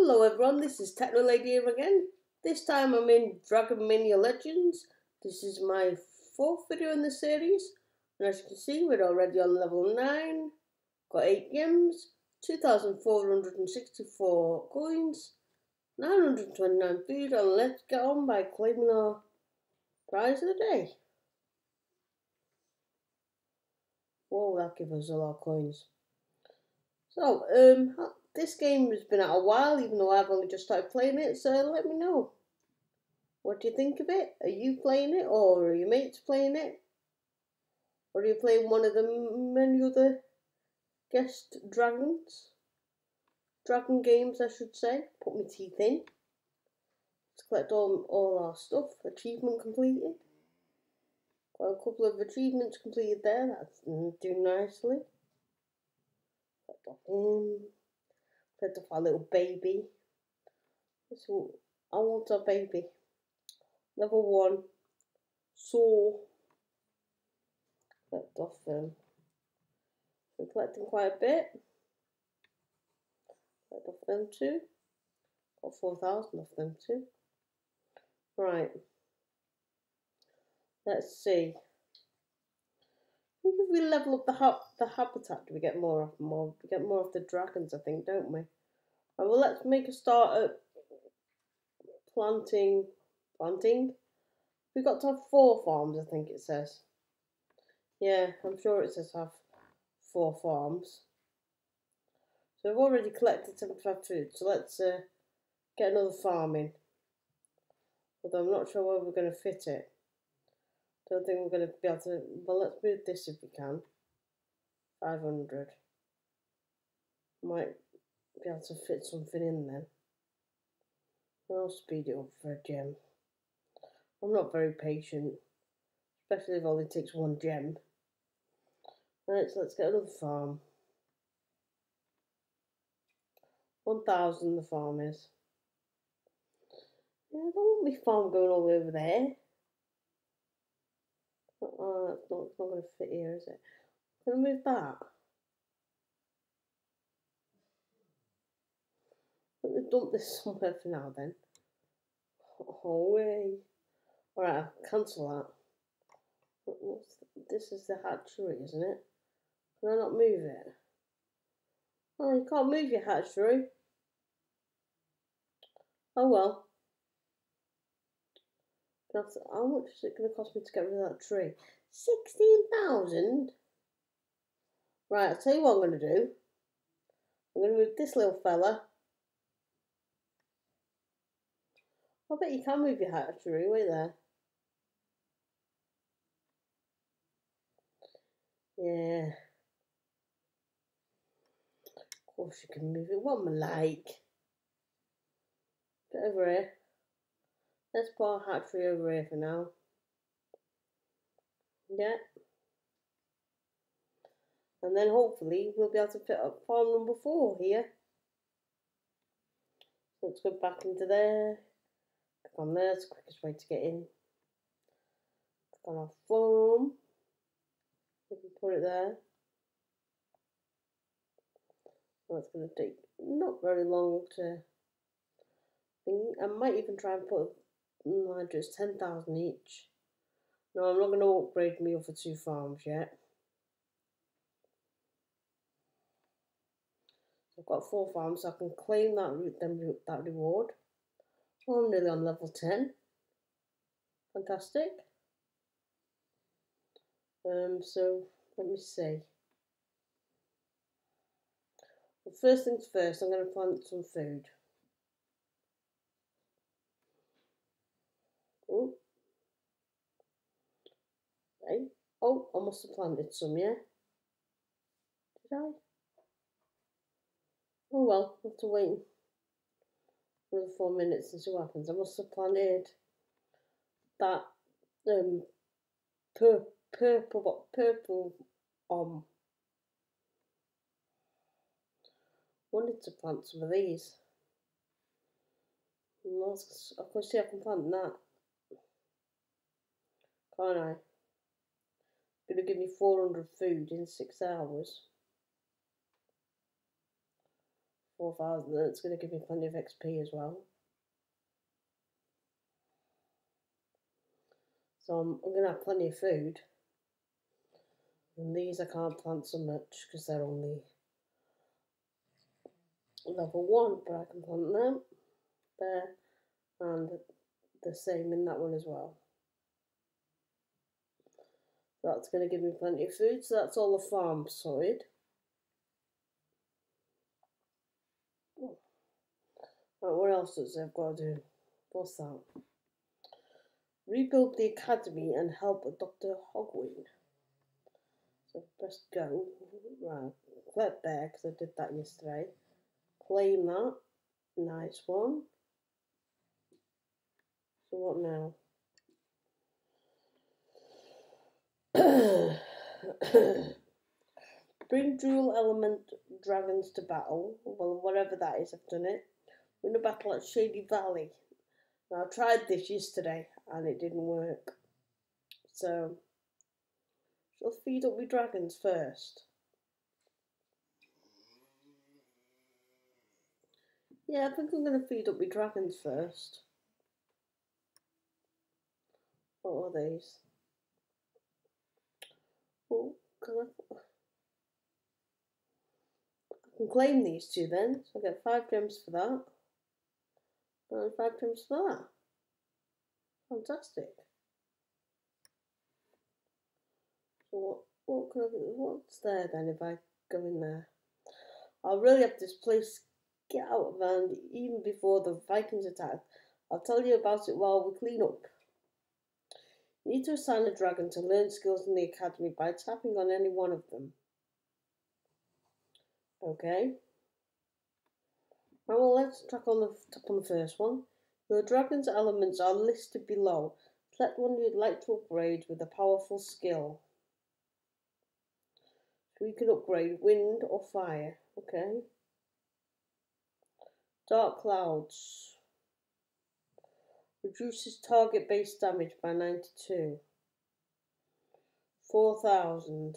Hello everyone, this is Techno Lady here again. This time I'm in Dragon Mania Legends. This is my fourth video in the series. And as you can see, we're already on level 9. Got 8 gems, 2,464 coins, 929 food, and let's get on by claiming our prize of the day. Whoa, that gives us a lot of coins. So, um, this game has been out a while, even though I've only just started playing it, so let me know. What do you think of it? Are you playing it, or are your mates playing it? Or are you playing one of the many other guest dragons? Dragon games, I should say. Put my teeth in. Let's collect all, all our stuff. Achievement completed. Got a couple of achievements completed there. That's mm, doing nicely. Collect off. Put off our little baby. So I want a baby. Level one. Saw. Collect off them. We're collecting quite a bit. Collect off them too. Got 4,000 of them too. Right. Let's see. We level up the the habitat, do we get more of more? We get more of the dragons, I think, don't we? Right, well, let's make a start at planting. Planting. We got to have four farms, I think it says. Yeah, I'm sure it says have four farms. So we've already collected 75 food, so let's uh, get another farm in. Although I'm not sure where we're going to fit it. Don't think we're going to be able to. Well, let's move this if we can. 500. Might be able to fit something in then. I'll speed it up for a gem. I'm not very patient, especially if it only takes one gem. Right, so let's get another farm. 1,000 the farm is. Yeah, I don't want my farm going all the way over there. Oh, it's not, it's not going to fit here, is it? Can to move that. Let me dump this somewhere for now then. Oh, way. Alright, I'll cancel that. What's this is the hatchery, isn't it? Can I not move it? Oh, you can't move your hatchery. Oh well. How much is it going to cost me to get rid of that tree? 16,000? Right, I'll tell you what I'm going to do. I'm going to move this little fella. I bet you can move your hat hatchery, wait there. Yeah. Of course you can move it. What am I like? Get over here. Let's put our hatchery over here for now. Yeah. And then hopefully we'll be able to fit up farm number four here. let's go back into there. Click on there, it's the quickest way to get in. Click on our farm. We can put it there. That's going to take not very long to I might even try and put no, just 10,000 each. No, I'm not going to upgrade me for two farms yet. I've got four farms, so I can claim that them that reward. Well, I'm nearly on level 10. Fantastic. Um, so let me see. Well, first things first, I'm going to plant some food. Oh. Right. Oh, I must have planted some, yeah? Did I? Oh well, I have to wait another four minutes and see what happens. I must have planted that um pur purple what purple um wanted to plant some of these. I can see I can plant that. Can't I? Gonna give me 400 food in six hours. 4,000. That's going to give me plenty of XP as well. So I'm, I'm going to have plenty of food. And these I can't plant so much because they're only level 1, but I can plant them there and the same in that one as well. That's going to give me plenty of food, so that's all the farm sorted. Oh. Right, what else does I've got to do? What's that? Rebuild the academy and help Dr. Hogwing. So press go. Right, click there because I did that yesterday. Claim that. Nice one. So what now? Bring dual element dragons to battle. Well, whatever that is, I've done it. Win a battle at Shady Valley. Now, I tried this yesterday and it didn't work. So, shall feed up my dragons first. Yeah, I think I'm going to feed up my dragons first. What are these? Oh, can I... I can claim these two then, so I get five gems for that. And five gems for that. Fantastic. So what, what can I do? What's there then if I go in there? I'll really have this place get out of hand even before the Vikings attack. I'll tell you about it while we clean up. You need to assign a dragon to learn skills in the academy by tapping on any one of them. Okay. Well, let's track on the top on the first one. Your dragon's elements are listed below. Select one you'd like to upgrade with a powerful skill. So we can upgrade wind or fire. Okay. Dark clouds. Reduces target base damage by 92. 4,000.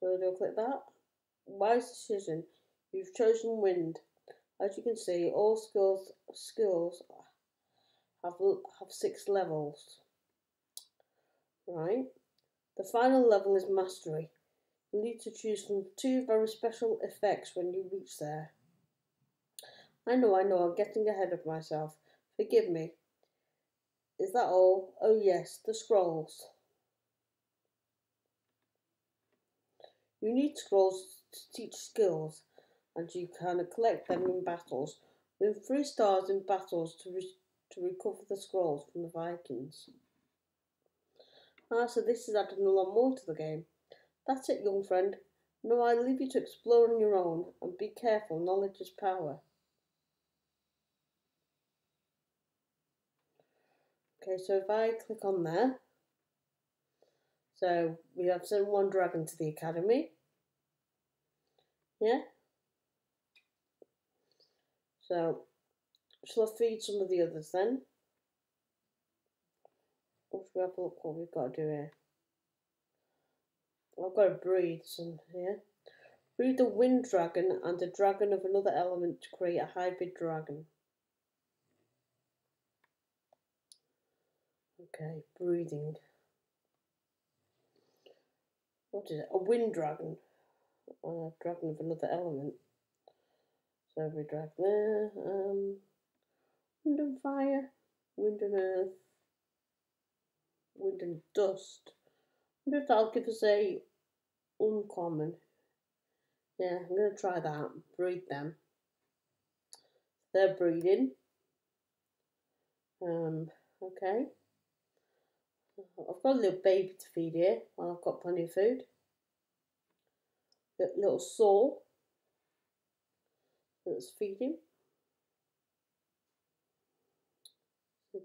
So I click that? Wise decision. You've chosen wind. As you can see, all skills skills have have six levels. Right. The final level is mastery. You need to choose from two very special effects when you reach there. I know, I know, I'm getting ahead of myself. Forgive me. Is that all? Oh, yes, the scrolls. You need scrolls to teach skills, and you can collect them in battles. Win three stars in battles to, re to recover the scrolls from the Vikings. Ah, so this is adding a lot more to the game. That's it, young friend. Now I leave you to explore on your own, and be careful, knowledge is power. Okay, so if I click on there, so we have sent one dragon to the academy. Yeah. So, shall I feed some of the others then? Let's have a look what we've got to do here. I've got to breed some here. Breed the wind dragon and the dragon of another element to create a hybrid dragon. Okay, breathing. What is it? A wind dragon. A dragon of another element. So every dragon there. Um, wind and fire, wind and earth, wind and dust. I wonder if that'll give us a uncommon. Yeah, I'm going to try that. Breed them. They're breeding. Um, okay. I've got a little baby to feed here while I've got plenty of food. A little saw that's feeding.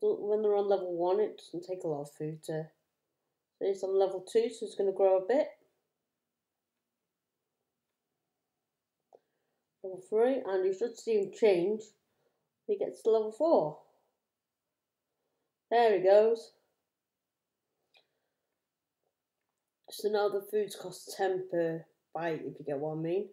When they're on level 1 it doesn't take a lot of food to... So it's on level 2 so it's going to grow a bit. Level 3 and you should see him change when he gets to level 4. There he goes. So now the foods cost 10 per bite, if you get what I mean.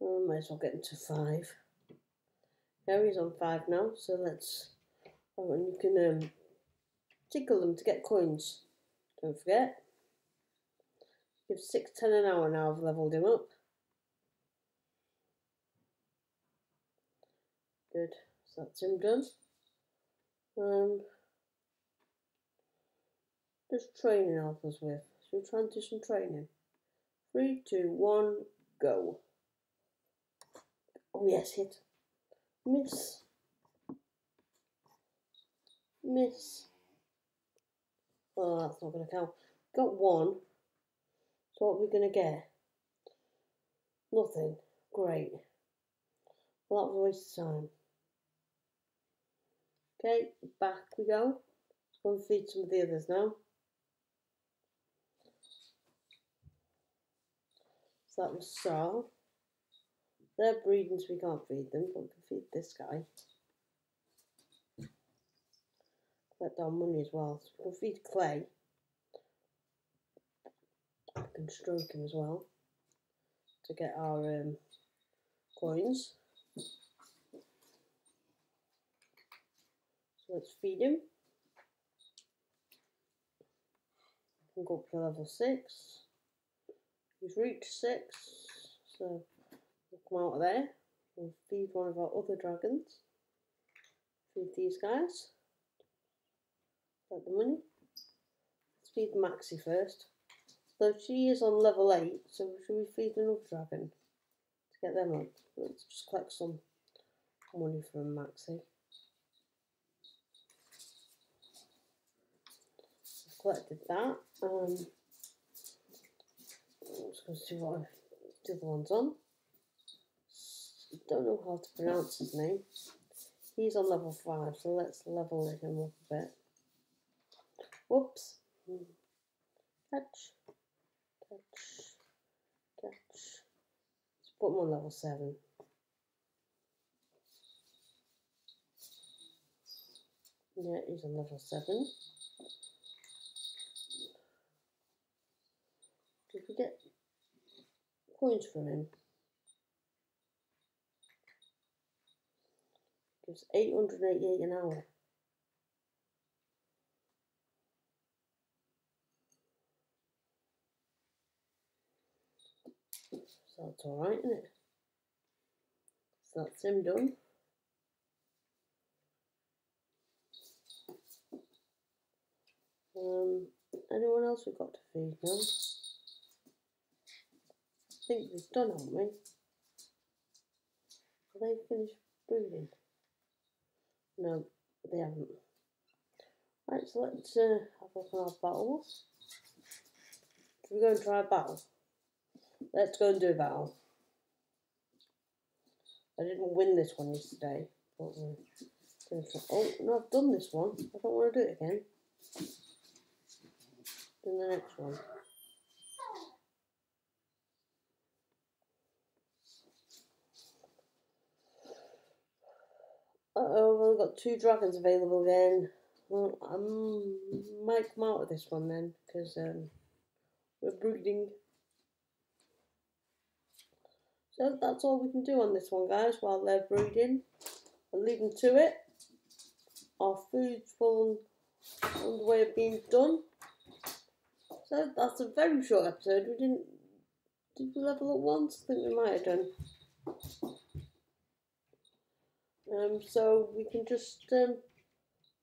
Oh, well, might as well get into five. Yeah, he's on five now, so let's. Oh, and you can um, tickle them to get coins. Don't forget. Give six ten an hour now. I've leveled him up. Good. So that's him done. Um, does training us with? So we try and do some training? Three, two, one, go. Oh yes, hit. Miss. Miss. Oh, that's not going to count. Got one. So what are we going to get? Nothing. Great. Well, that was a waste of time. Okay, back we go. Let's go feed some of the others now. So that was Sal. They're breeding, so we can't feed them, but we can feed this guy. Collect our money as well. So we can feed Clay. We can stroke him as well to get our um, coins. So let's feed him. We can go up to level 6. He's reached 6, so we'll come out of there. We'll feed one of our other dragons. Feed these guys. Get the money. Let's feed Maxie first. So she is on level 8, so should we feed another dragon to get them up? Let's just collect some money from Maxie. Collected that. Um, let's go see what I the other one's on. Don't know how to pronounce his name. He's on level 5, so let's level him up a bit. Whoops. Catch. Catch. Catch. Let's put him on level 7. Yeah, he's on level 7. Did we get coins from him? Gives 888 an hour. So that's alright, isn't it? So that's him done. Um, anyone else we've got to feed now? I think we've done, haven't we? Have they finished brooding? No, they haven't. Right, so let's uh, have a look at our battles. Should we go and try a battle? Let's go and do a battle. I didn't win this one yesterday. But oh, no, I've done this one. I don't want to do it again. Do the next one. Uh-oh, I've only got two dragons available again. Well, I might come out of this one then, because um, we're breeding. So that's all we can do on this one, guys, while they're breeding. I'll leave them to it. Our food's full on the way of being done. So that's a very short episode. We didn't... Did we level up once? I think we might have done. Um, so we can just um,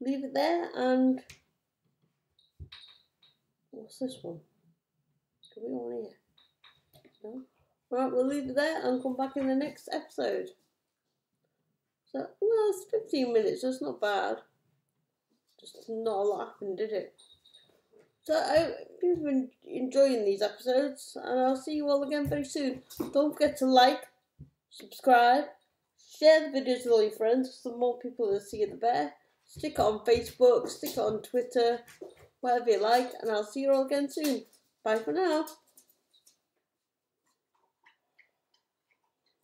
leave it there and what's this one? Do we want here? No? Right, we'll leave it there and come back in the next episode. So, well, it's 15 minutes, that's not bad. Just not a lot happened, did it? So, I hope you've been enjoying these episodes, and I'll see you all again very soon. Don't forget to like, subscribe, Share the videos with all your friends. The more people that see it, the better. Stick it on Facebook, stick it on Twitter, whatever you like, and I'll see you all again soon. Bye for now.